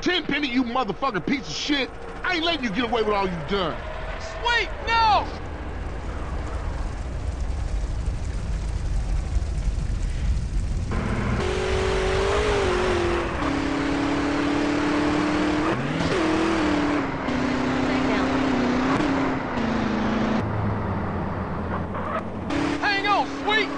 Tenpenny, you motherfucking piece of shit. I ain't letting you get away with all you've done. Sweet, no! Hang on, Sweet!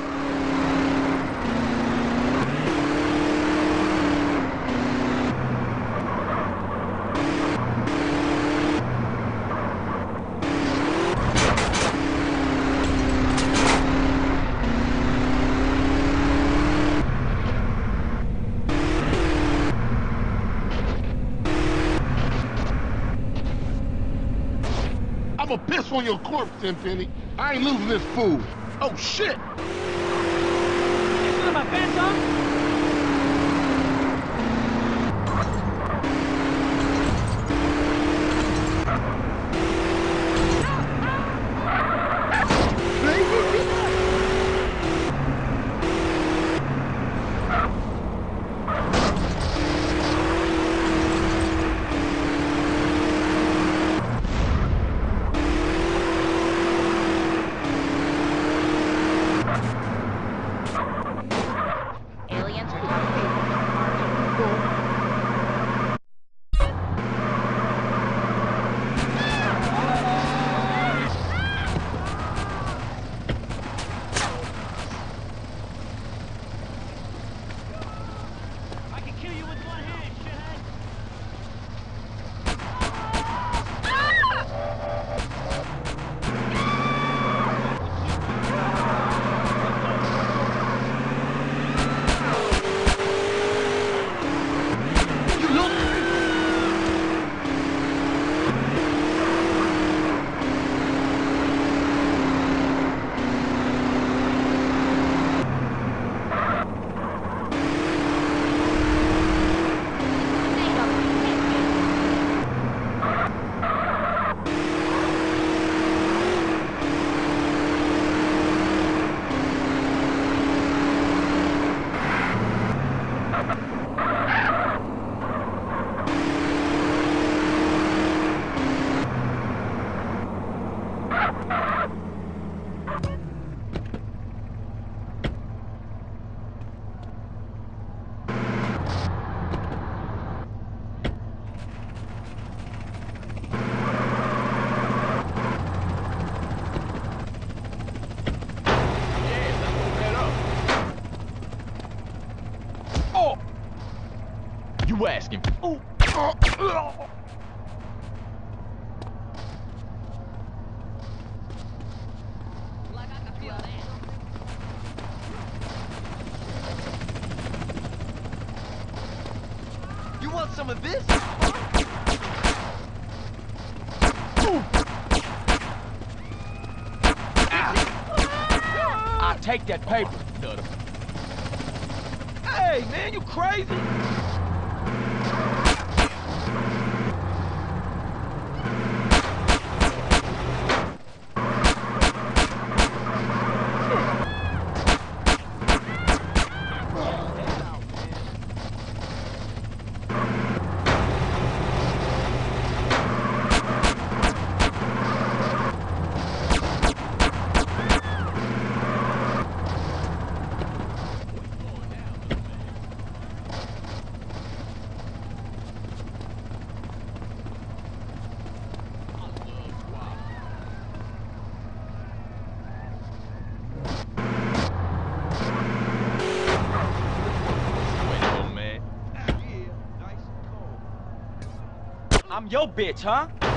I'ma piss on your corpse, Tenpenny. I ain't losing this fool. Oh, shit! Asking? Oh! You want some of this? Ah. I take that paper, nutter. Hey, man, you crazy? I'm your bitch, huh?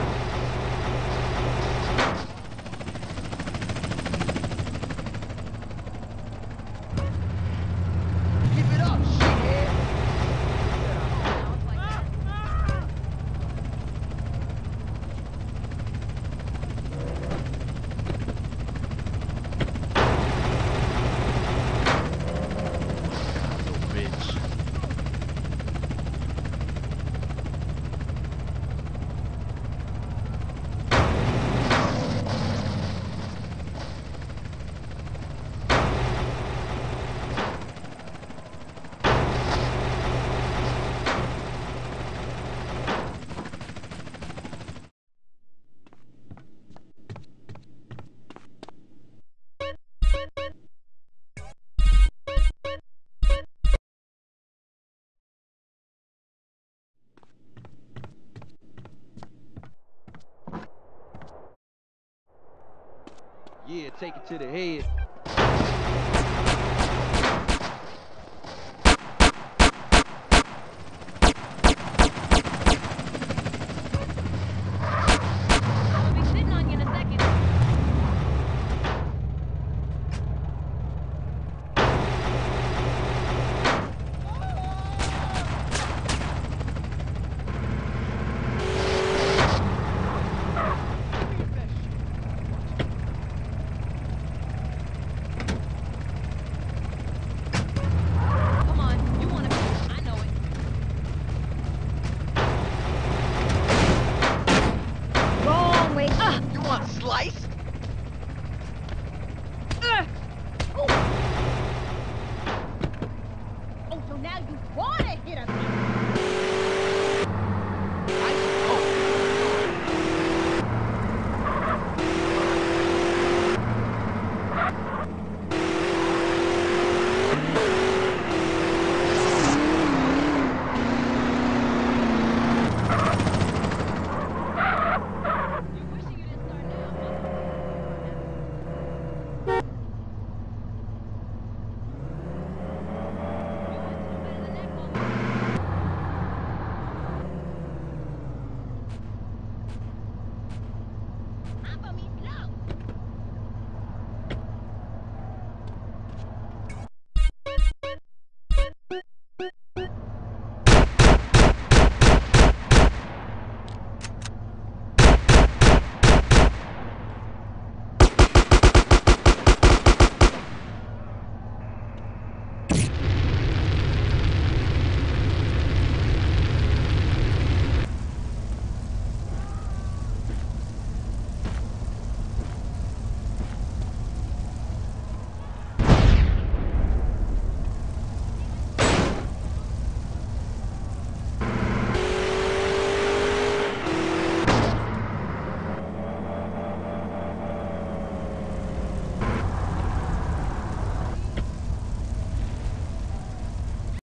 Take it to the head.